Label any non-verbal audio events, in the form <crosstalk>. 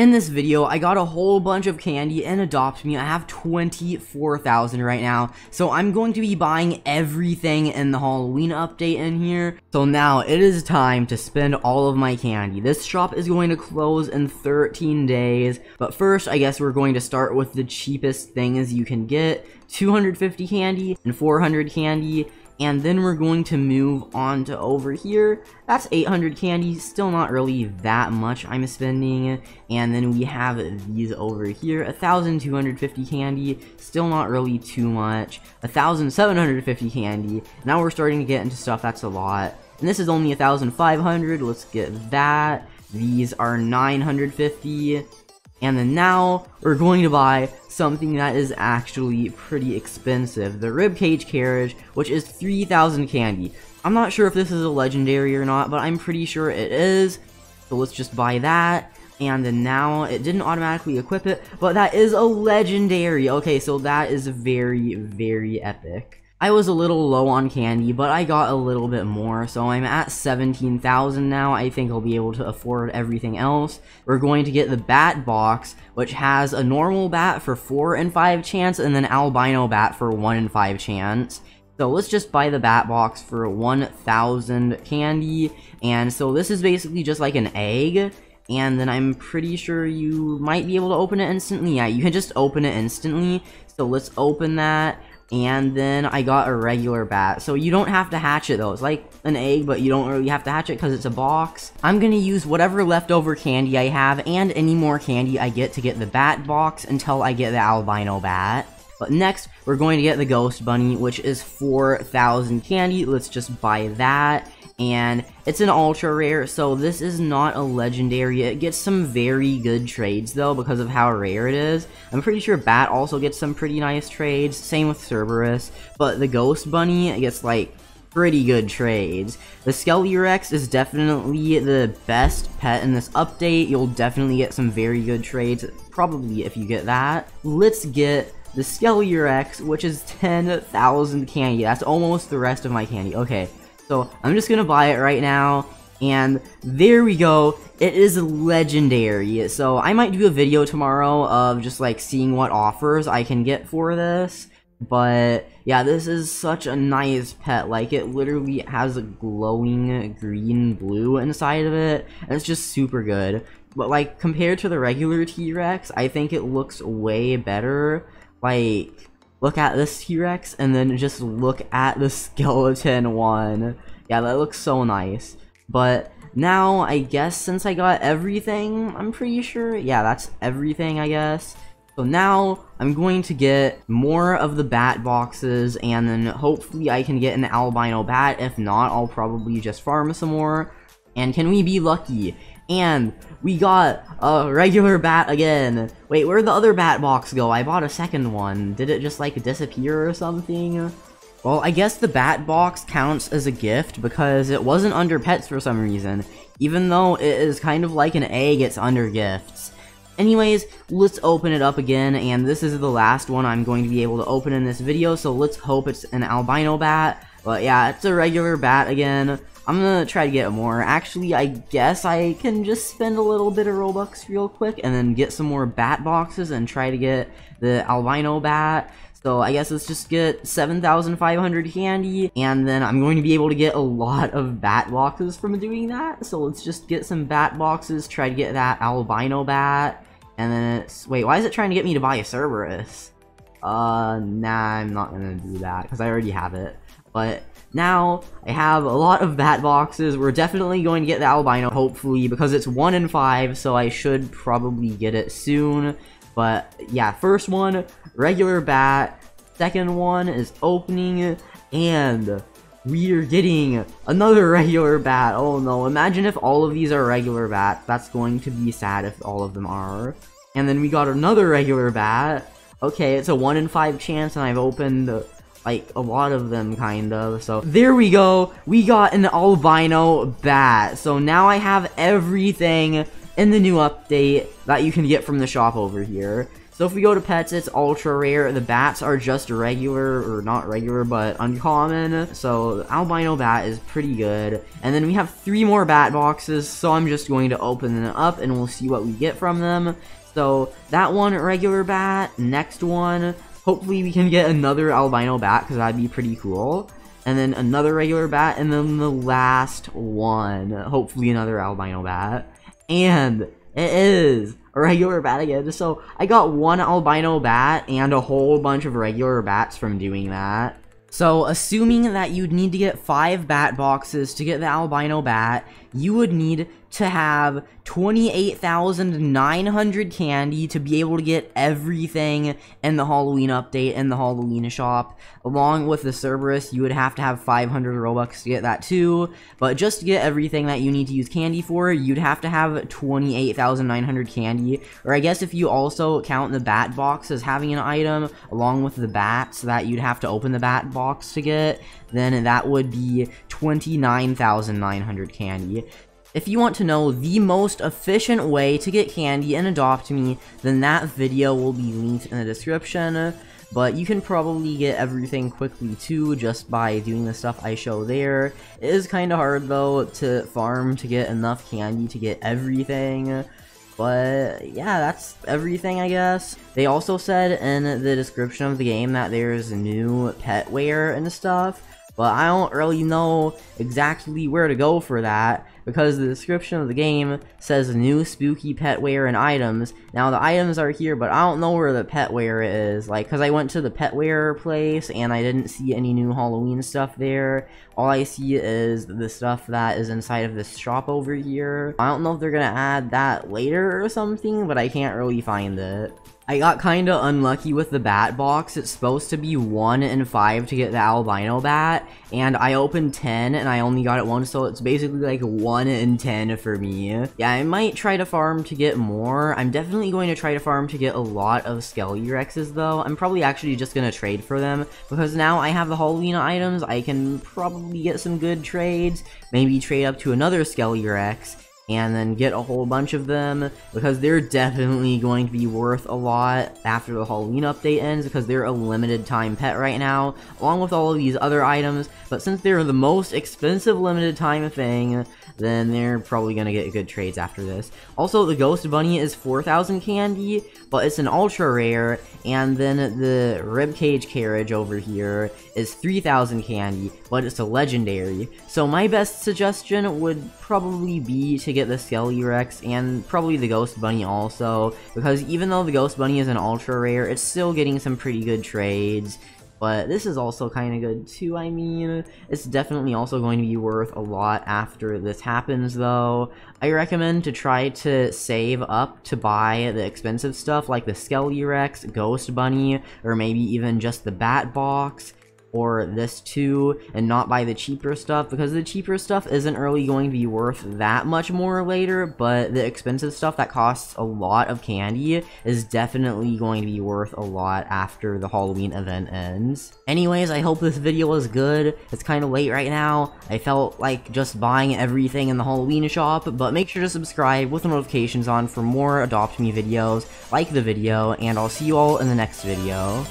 In this video, I got a whole bunch of candy and Adopt Me. I have 24,000 right now. So I'm going to be buying everything in the Halloween update in here. So now it is time to spend all of my candy. This shop is going to close in 13 days. But first, I guess we're going to start with the cheapest things you can get. 250 candy and 400 candy and then we're going to move on to over here. That's 800 candy, still not really that much I'm spending. And then we have these over here, 1,250 candy, still not really too much. 1,750 candy, now we're starting to get into stuff that's a lot. And this is only 1,500, let's get that. These are 950. And then now, we're going to buy something that is actually pretty expensive. The Ribcage Carriage, which is 3,000 candy. I'm not sure if this is a legendary or not, but I'm pretty sure it is. So let's just buy that. And then now, it didn't automatically equip it, but that is a legendary. Okay, so that is very, very epic. I was a little low on candy, but I got a little bit more, so I'm at 17,000 now. I think I'll be able to afford everything else. We're going to get the bat box, which has a normal bat for 4 and 5 chance, and then albino bat for 1 and 5 chance. So let's just buy the bat box for 1,000 candy, and so this is basically just like an egg, and then I'm pretty sure you might be able to open it instantly. Yeah, you can just open it instantly, so let's open that, and then I got a regular bat. So you don't have to hatch it though. It's like an egg, but you don't really have to hatch it because it's a box. I'm gonna use whatever leftover candy I have and any more candy I get to get the bat box until I get the albino bat. But next, we're going to get the Ghost Bunny, which is 4,000 candy. Let's just buy that and it's an ultra rare, so this is not a legendary. It gets some very good trades, though, because of how rare it is. I'm pretty sure Bat also gets some pretty nice trades, same with Cerberus, but the Ghost Bunny gets, like, pretty good trades. The Skele-Rex is definitely the best pet in this update. You'll definitely get some very good trades, probably if you get that. Let's get the Skele-Rex, which is 10,000 candy. That's almost the rest of my candy. Okay, so I'm just gonna buy it right now. And there we go. It is legendary. So I might do a video tomorrow of just like seeing what offers I can get for this. But yeah, this is such a nice pet. Like it literally has a glowing green blue inside of it. And it's just super good. But like compared to the regular T-Rex, I think it looks way better. Like look at this T-Rex and then just look at the <laughs> skeleton one. Yeah, that looks so nice. But now, I guess since I got everything, I'm pretty sure, yeah, that's everything, I guess. So now, I'm going to get more of the bat boxes, and then hopefully I can get an albino bat. If not, I'll probably just farm some more. And can we be lucky? And we got a regular bat again. Wait, where'd the other bat box go? I bought a second one. Did it just like disappear or something? Well, I guess the bat box counts as a gift because it wasn't under pets for some reason. Even though it is kind of like an egg, it's under gifts. Anyways, let's open it up again, and this is the last one I'm going to be able to open in this video, so let's hope it's an albino bat. But yeah, it's a regular bat again. I'm gonna try to get more. Actually, I guess I can just spend a little bit of Robux real quick and then get some more bat boxes and try to get the albino bat. So I guess let's just get 7,500 candy, and then I'm going to be able to get a lot of bat boxes from doing that. So let's just get some bat boxes, try to get that albino bat, and then it's... Wait, why is it trying to get me to buy a Cerberus? Uh, nah, I'm not gonna do that, because I already have it. But now, I have a lot of bat boxes. We're definitely going to get the albino, hopefully, because it's 1 in 5, so I should probably get it soon. But, yeah, first one, regular bat. Second one is opening, and we are getting another <laughs> regular bat. Oh no, imagine if all of these are regular bats. That's going to be sad if all of them are. And then we got another regular bat. Okay, it's a 1 in 5 chance, and I've opened like a lot of them kind of so there we go we got an albino bat so now i have everything in the new update that you can get from the shop over here So if we go to pets, it's ultra rare. The bats are just regular, or not regular, but uncommon. So albino bat is pretty good. And then we have three more bat boxes, so I'm just going to open them up and we'll see what we get from them. So that one, regular bat. Next one, hopefully we can get another albino bat, because that'd be pretty cool. And then another regular bat, and then the last one, hopefully another albino bat. And it is a regular bat again. So I got one albino bat and a whole bunch of regular bats from doing that. So assuming that you'd need to get 5 bat boxes to get the albino bat, you would need to have 28,900 candy to be able to get everything in the Halloween update and the Halloween shop. Along with the Cerberus, you would have to have 500 Robux to get that too. But just to get everything that you need to use candy for, you'd have to have 28,900 candy. Or I guess if you also count the bat box as having an item, along with the bats that you'd have to open the bat box to get, then that would be 29,900 candy. If you want to know the most efficient way to get candy and adopt me, then that video will be linked in the description. But you can probably get everything quickly too, just by doing the stuff I show there. It is kinda hard though to farm to get enough candy to get everything. But yeah, that's everything I guess. They also said in the description of the game that there's new pet wear and stuff but I don't really know exactly where to go for that because the description of the game says new spooky petware and items. Now the items are here, but I don't know where the petware is. Like, cause I went to the petware place and I didn't see any new Halloween stuff there. All I see is the stuff that is inside of this shop over here. I don't know if they're gonna add that later or something, but I can't really find it. I got kinda unlucky with the bat box. It's supposed to be 1 in 5 to get the albino bat, and I opened 10 and I only got it once, so it's basically like 1 in 10 for me. Yeah, I might try to farm to get more. I'm definitely going to try to farm to get a lot of Skele-Rexes though. I'm probably actually just gonna trade for them, because now I have the Halloween items, I can probably get some good trades, maybe trade up to another Skele-Rex, and then get a whole bunch of them because they're definitely going to be worth a lot after the Halloween update ends because they're a limited time pet right now along with all of these other items but since they're the most expensive limited time thing then they're probably gonna get good trades after this. Also, the Ghost Bunny is 4,000 candy, but it's an ultra rare, and then the Ribcage Carriage over here is 3,000 candy, but it's a legendary. So my best suggestion would probably be to get the Skele-Rex and probably the Ghost Bunny also, because even though the Ghost Bunny is an ultra rare, it's still getting some pretty good trades. But this is also kind of good too, I mean, it's definitely also going to be worth a lot after this happens though. I recommend to try to save up to buy the expensive stuff like the Skele-Rex, Ghost Bunny, or maybe even just the Bat Box, or this too and not buy the cheaper stuff because the cheaper stuff isn't really going to be worth that much more later but the expensive stuff that costs a lot of candy is definitely going to be worth a lot after the Halloween event ends. Anyways, I hope this video was good. It's kind of late right now. I felt like just buying everything in the Halloween shop, but make sure to subscribe with notifications on for more Adopt Me videos. Like the video, and I'll see you all in the next video.